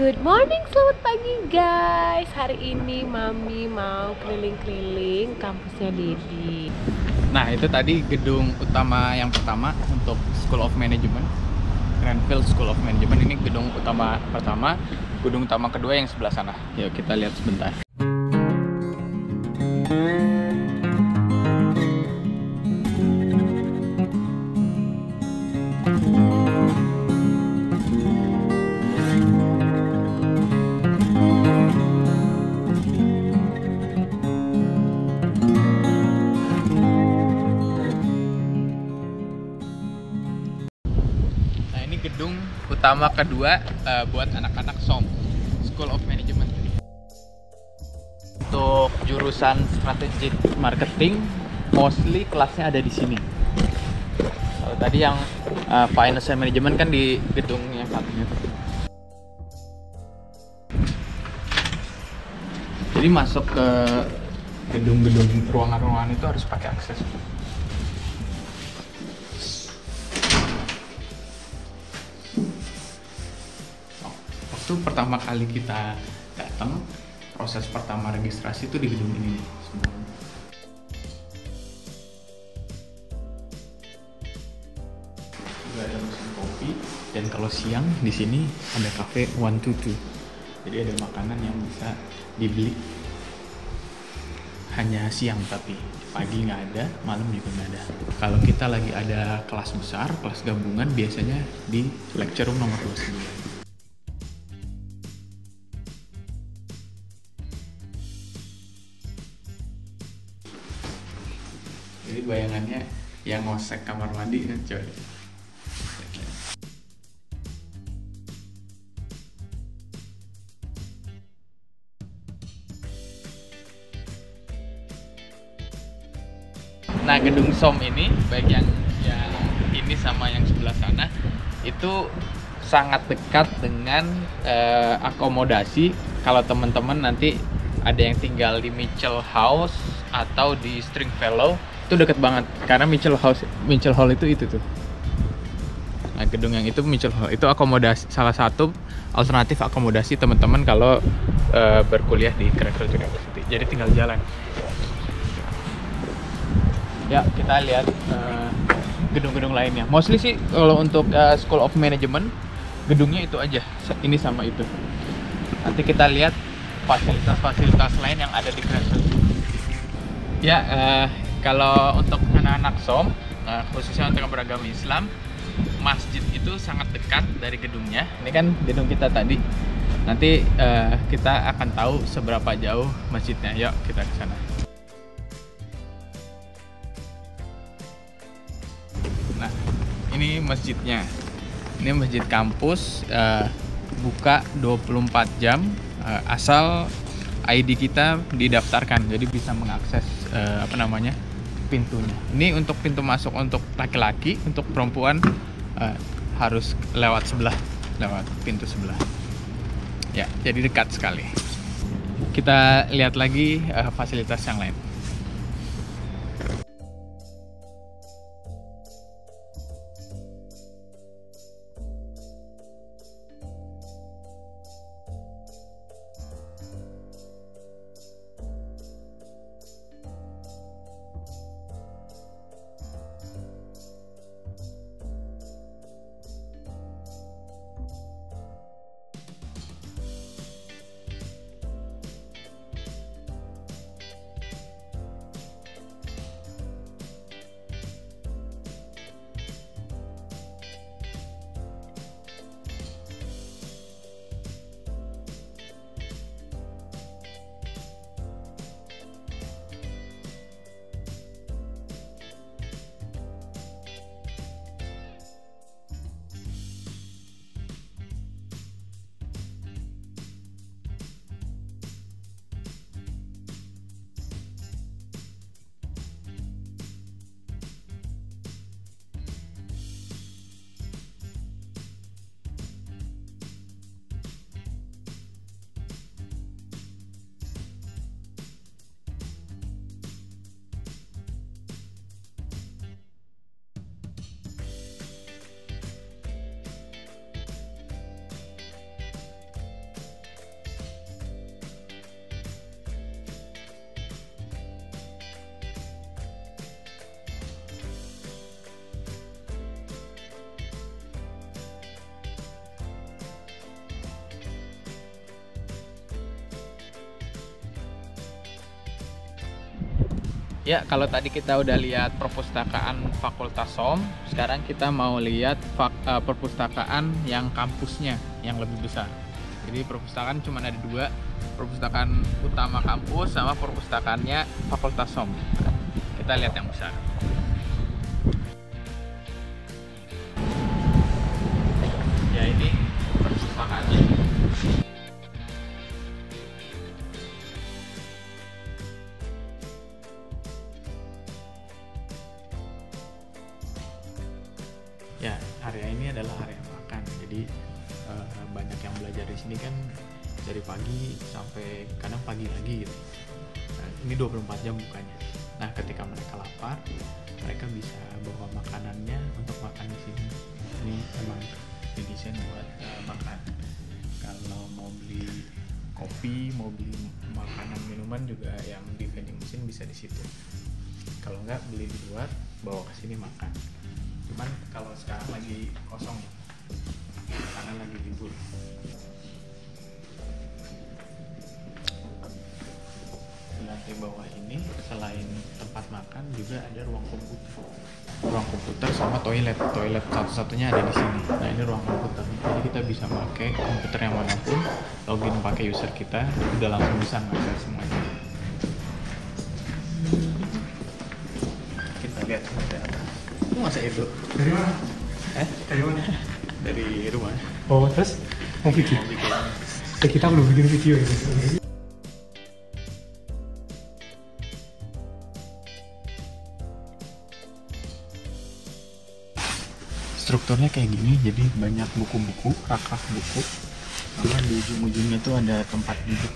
Good morning, selamat pagi guys. Hari ini Mami mau keliling-keliling kampusnya Dedi. Nah itu tadi gedung utama yang pertama untuk School of Management Grandfield School of Management. Ini gedung utama pertama. Gedung utama kedua yang sebelah sana. Yuk kita lihat sebentar gedung utama kedua eh, buat anak-anak SOM School of Management. Untuk jurusan strategic marketing mostly kelasnya ada di sini. Kalau tadi yang eh, finance management kan di gedung yang satunya. Jadi masuk ke gedung-gedung ruangan-ruangan itu harus pakai akses waktu pertama kali kita datang proses pertama registrasi itu di gedung ini. Semua. juga ada mesin kopi dan kalau siang di sini ada cafe one two two. Jadi ada makanan yang bisa dibeli. Hanya siang tapi pagi nggak ada malam juga nggak ada. Kalau kita lagi ada kelas besar kelas gabungan biasanya di lecture room nomor 29 bayangannya yang ngosek kamar mandi kan coy. Nah, gedung SOM ini baik yang yang ini sama yang sebelah sana itu sangat dekat dengan eh, akomodasi. Kalau teman-teman nanti ada yang tinggal di Mitchell House atau di Stringfellow itu deket banget karena Mitchell House Mitchell Hall itu itu tuh. Nah, gedung yang itu Mitchell Hall itu akomodasi salah satu alternatif akomodasi teman-teman kalau eh, berkuliah di Cranfield University. Jadi tinggal jalan. Ya, kita lihat eh, gedung-gedung lainnya. Mostly sih kalau untuk eh, School of Management gedungnya itu aja. Ini sama itu. Nanti kita lihat fasilitas-fasilitas lain yang ada di Cranfield. Ya, eh, kalau untuk anak-anak SOM, eh, khususnya untuk beragama Islam, masjid itu sangat dekat dari gedungnya. Ini kan gedung kita tadi. Nanti eh, kita akan tahu seberapa jauh masjidnya. Yuk, kita ke sana. Nah, ini masjidnya. Ini masjid kampus eh, buka 24 jam eh, asal ID kita didaftarkan. Jadi bisa mengakses eh, apa namanya? Pintunya. Ini untuk pintu masuk untuk laki-laki, untuk perempuan eh, harus lewat sebelah, lewat pintu sebelah. Ya, jadi dekat sekali. Kita lihat lagi eh, fasilitas yang lain. Ya, kalau tadi kita udah lihat perpustakaan Fakultas SOM, sekarang kita mau lihat fak- eh, perpustakaan yang kampusnya yang lebih besar. Jadi perpustakaan cuma ada dua, perpustakaan utama kampus sama perpustakaannya Fakultas SOM. Kita lihat yang besar. Ya ini perpustakaannya. Area ini adalah area makan. Jadi eh, banyak yang belajar di sini kan dari pagi sampai kadang pagi lagi gitu. Nah, ini 24 jam bukanya. Nah, ketika mereka lapar, mereka bisa bawa makanannya untuk makan di sini. Ini memang didesain buat eh, makan. Kalau mau beli kopi, mau beli makanan minuman juga yang di vending machine bisa di situ. Kalau nggak beli di luar, bawa ke sini makan cuman kalau sekarang lagi kosong karena lagi libur. Di lantai bawah ini selain tempat makan juga ada ruang komputer. Ruang komputer sama toilet. Toilet satu-satunya ada di sini. Nah ini ruang komputer. Jadi kita bisa pakai komputer yang mana pun login pakai user kita udah langsung bisa ngakses semuanya itu Dari mana? eh? Dari mana? dari rumah. Oh, terus? Mau bikin? mau bikin Eh, kita belum bikin video ya. strukturnya kayak gini jadi banyak buku-buku rak-rak buku. Sama di ujung-ujungnya tuh ada tempat duduk.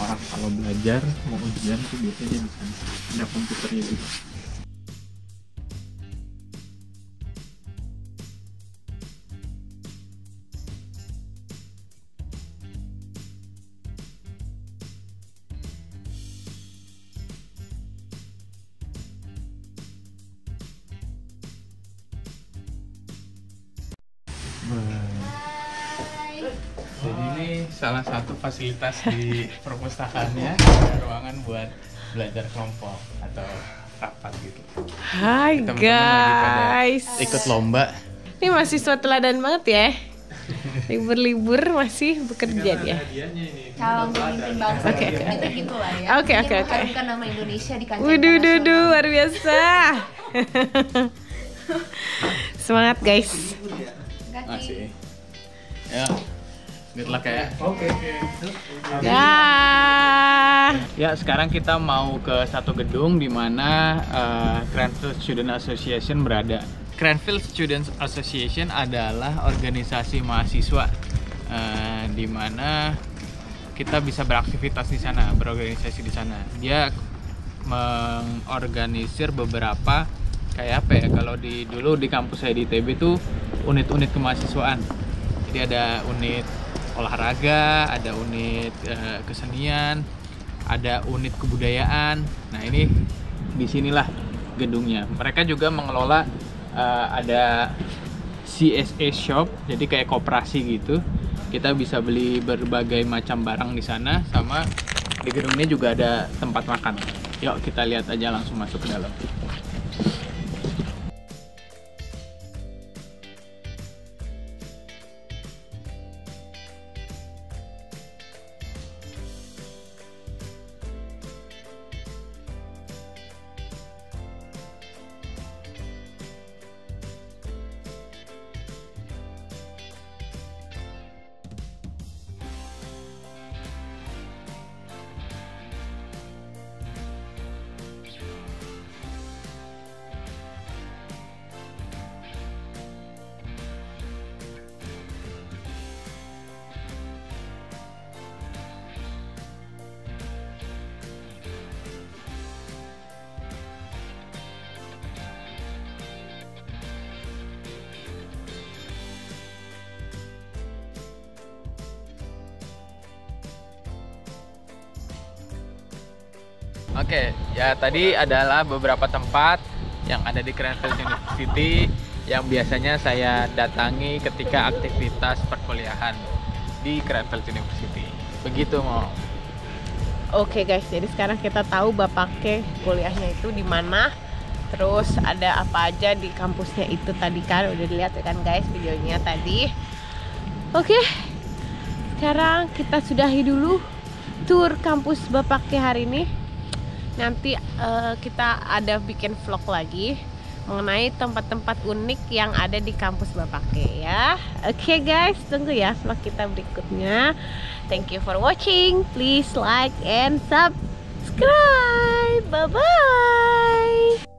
Orang kalau belajar mau ujian tuh biasanya di sana. Ada komputernya juga Jadi ini salah satu fasilitas di perpustakaannya ruangan buat belajar kelompok atau rapat gitu. Hai Teman-teman lagi pada guys. Ikut lomba. Ini mahasiswa teladan banget ya. Libur-libur masih bekerja dia. Ini. calon pemimpin bangsa Oke, oke. itu gitu lah ya Oke, oke, oke. mengharumkan nama Indonesia di kancah Waduh, duh, duh, internasional. luar biasa. Semangat guys. Kaki. Masih. Ya. Good luck ya. Oke. Dah. Ya, sekarang kita mau ke satu gedung di mana uh, Cranfield Student Association berada. Cranfield Student Association adalah organisasi mahasiswa uh, di mana kita bisa beraktivitas di sana, berorganisasi di sana. Dia mengorganisir beberapa kayak apa ya? Kalau di dulu di kampus saya di ITB itu unit-unit kemahasiswaan. Jadi ada unit olahraga, ada unit eh, kesenian, ada unit kebudayaan. Nah ini di sinilah gedungnya. Mereka juga mengelola eh, ada CSA shop, jadi kayak koperasi gitu. Kita bisa beli berbagai macam barang di sana, sama di gedung ini juga ada tempat makan. Yuk kita lihat aja langsung masuk ke dalam. Oke, ya tadi adalah beberapa tempat yang ada di Cranfield University yang biasanya saya datangi ketika aktivitas perkuliahan di Cranfield University. Begitu mau. Oke guys, jadi sekarang kita tahu bapaknya kuliahnya itu di mana. Terus ada apa aja di kampusnya itu tadi kan udah dilihat ya kan guys videonya tadi. Oke. Sekarang kita sudahi dulu tur kampus bapaknya hari ini. Nanti eh, kita ada bikin vlog lagi mengenai tempat-tempat unik yang ada di kampus bapaknya ya. Oke guys, tunggu ya vlog kita berikutnya. Thank you for watching. Please like and subscribe. Bye bye.